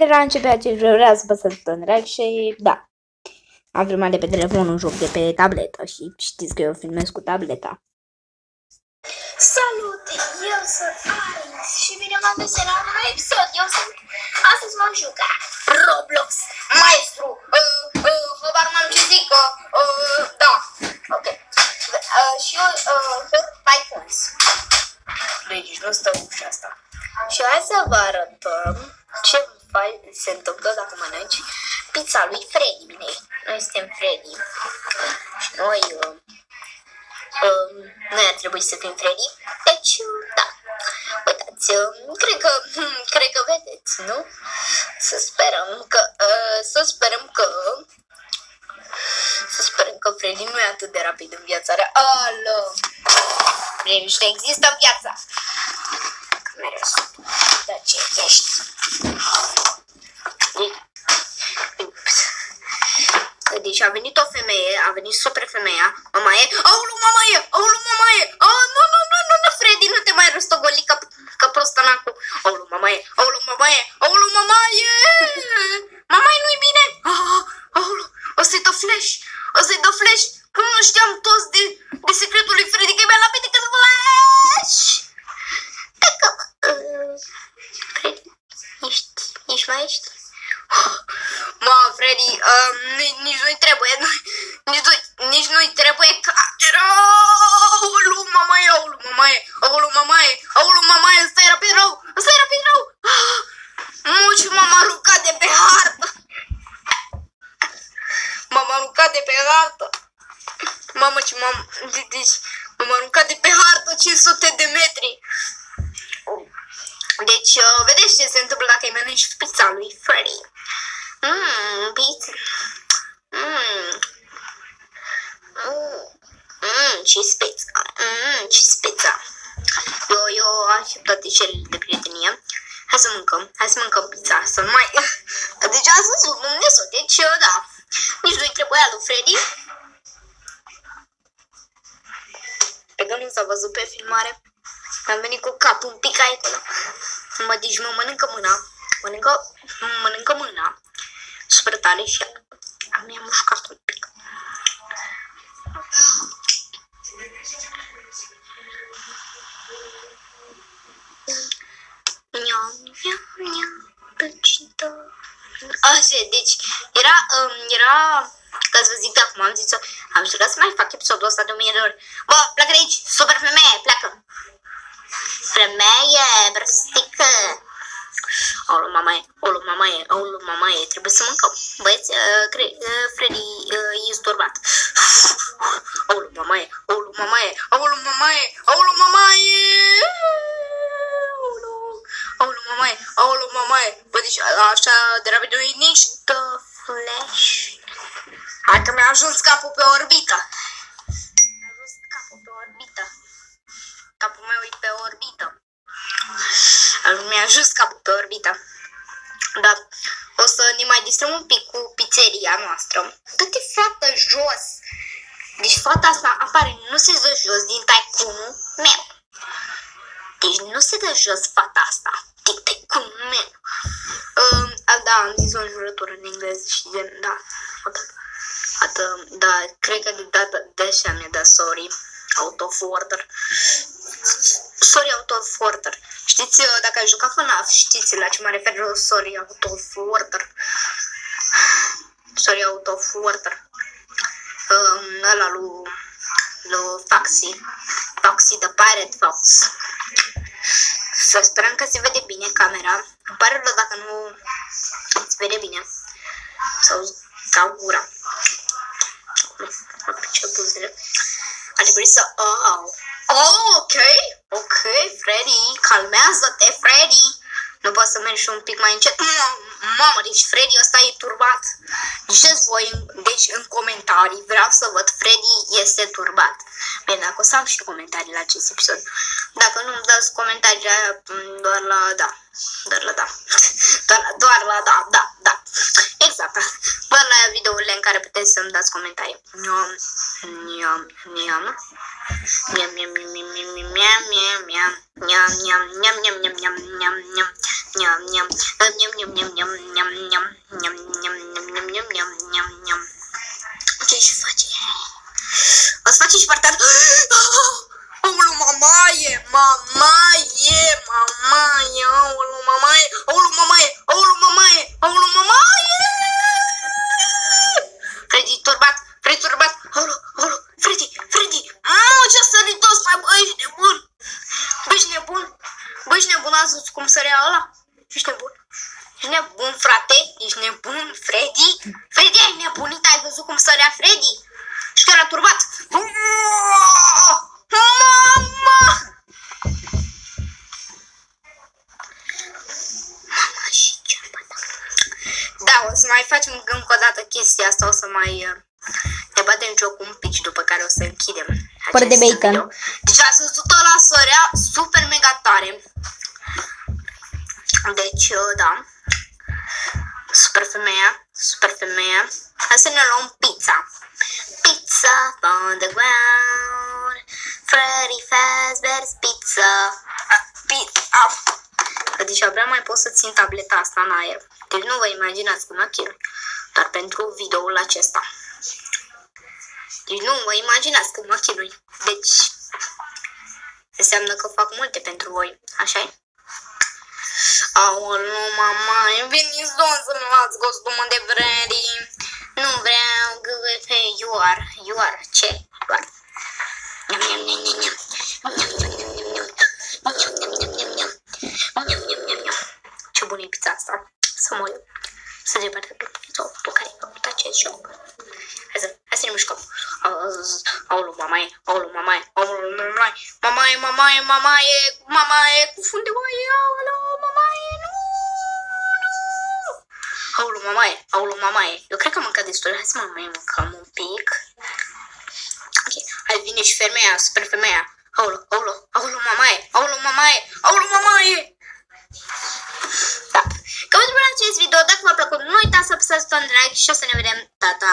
de la început acest video vreau să apăsați pe like și da. Am filmat de pe telefon un joc de pe tabletă și știți că eu filmez cu tableta. Salut! Eu sunt Alex și bine m-am găsit la un nou episod. Eu sunt... Astăzi m-am jucat Roblox, maestru, uh, uh, habar n-am ce zic, uh, uh, da, ok. Uh, și eu uh, joc Tycoons. Deci nu stă ușa asta. Și hai să vă arătăm ce faci, se întâmplă dacă mănânci pizza lui Freddy. Bine, noi suntem Freddy și noi... Uh, uh, noi ar trebui să fim Freddy. Deci, uh, da. Uitați, uh, cred că, hmm, cred că vedeți, nu? Să sperăm că, uh, să sperăm că, să sperăm că Freddy nu e atât de rapid în viața reală. Freddy nu există în viața. にソプレフェメンやお前あおろままやおろ nu-i trebuie camera. Aulu, mama e, aulu, mama e, aulu, mama e, aulu, mama e, ăsta era pe rău, ăsta era pe rău. Ah, Muci m-am aruncat de pe hartă. M-am aruncat de pe hartă. Mamă, ce m-am, deci, m-am aruncat de pe hartă 500 de metri. Deci, uh, vedeți ce se întâmplă dacă îi mănânci pizza lui Freddy. Mmm, pizza. Mmm. Mmm. Mmm, ce speța. Mmm, ce speța. Eu, eu aștept toate celele de prietenie. Hai să mâncăm, hai să mâncăm pizza, să nu mai... Deci ați văzut, nu ne deci eu, da. Nici nu-i trebuia lui Freddy. Pe că nu s-a văzut pe filmare. Am venit cu capul un pic acolo. Mă, deci mă mănâncă mâna. Mănâncă, mănâncă mâna. Super tare și am i-am mușcat Așa, deci era, um, era, ca să vă zic de acum, am zis am încercat să mai fac episodul ăsta de o mie de ori. Bă, pleacă de aici, super femeie, pleacă. Femeie, brăstică. Aulu, mama e, aulu, mama e, aulu, mama e, trebuie să mâncăm. Băieți, uh, cre, uh, Freddy uh, e zdorbat. Aulu, mama e, aulu, mama e, aulu, mama e, aulu, mama e. e, aulu, mama e. Bă, deci așa de rapid nu e nici de flash. Hai că mi-a ajuns capul pe orbită. Mi-a ajuns capul pe orbită. Capul meu e pe orbită. Mi-a ajuns capul pe orbită. Dar o să ne mai distrăm un pic cu pizzeria noastră. Dă-te fată jos! Deci fata asta apare, nu se dă jos din taicunul meu. Deci nu se dă jos fata asta da, am zis o înjurătură în engleză și de, da, Atât, da, cred că de data de așa mi-a dat sorry, out of order. Sorry out of order. Știți, dacă ai jucat FNAF, știți la ce mă refer sorry out of order. Sorry out of order. Um, ăla lui, lui Foxy. Foxy the Pirate Fox. Să sperăm că se vede bine camera. Îmi pare rău dacă nu se vede bine. Sau ca gura. Ce buzele. Aș trebuit să... Oh, oh, ok, ok, Freddy, calmează-te, Freddy. Nu poți să mergi și un pic mai încet. Mamă, deci Freddy ăsta e turbat. Ziceți voi, deci în comentarii, vreau să văd Freddy este turbat. Bine, dacă o să am și comentarii la acest episod. Dacă nu, îmi dați comentarii aia doar la da. Doar la da. Doar la, doar la da, da, da. Exact. Doar la videourile în care puteți să-mi dați comentarii. Niam, niam, niam. Niam, niam, niam, niam, niam, niam, niam, niam, niam, niam, niam, niam, niam, niam, Niam, niam, niam, niam, niam, niam, niam, niam, niam, niam, niam, niam, niam, niam, niam, niam. Ce își face? O să faci și partea... Aulu, mamaie, mamaie, mamaie, aulu, mamaie, aulu, mamaie, aulu, mamaie, aulu, mamaie! Freddy turbat, Freddy turbat, aulu, aulu, Freddy, Freddy, mă, ce-a sărit ăsta, bă, ești nebun! Bă, ești nebun? Bă, ești nebun, azi văzut cum sărea ăla? Ești nebun? Ești nebun, frate? Ești nebun, Freddy? Freddy, ai nebunit? Ai văzut cum sărea Freddy? Și care a turbat. Mama! Mama și ce Da, o să mai facem încă o dată chestia asta, o să mai uh, ne batem joc un pic și după care o să închidem Fără de acest bacon. video. Deci ați văzut ăla sărea super mega tare. Deci, uh, da. Super femeia, super femeia. Hai să ne luăm pizza. Pizza on the ground. Freddy Fazbear's Pizza. Ah, Pizza. Deci abia mai pot să țin tableta asta în aer. Deci nu vă imaginați cum mă chinui. Doar pentru videoul acesta. Deci nu vă imaginați cum mă chinui. Deci înseamnă că fac multe pentru voi. așa -i? Aolo, mama, veniți domn să-mi luați costumul de Freddy. Nu vreau GVP you are you are Ce bună e pizza asta. Să mă eu. Să ne pe pizza tu care ai făcut acest joc. Hai să, hai să ne mișcăm. Aulu, mamaie, aulu, mamaie, aulu, mamaie, mamaie, mamaie, mamaie, mamaie, cu funde, bă. Aolo, mamaie, aolo, mamaie. Eu cred că am mâncat destul. Hai să mă mai mâncăm un pic. Ok, hai vine și femeia, super femeia. Aolo, aolo, aolo, mamaie, aolo, mamaie, aolo, mamaie. Da. Că vă acest video, dacă v-a plăcut, nu uitați să apăsați un like și o să ne vedem data